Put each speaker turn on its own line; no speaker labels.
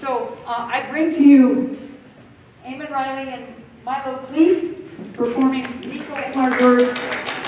So uh, I bring to you Eamon Riley and Milo Cleese performing Nico Margur's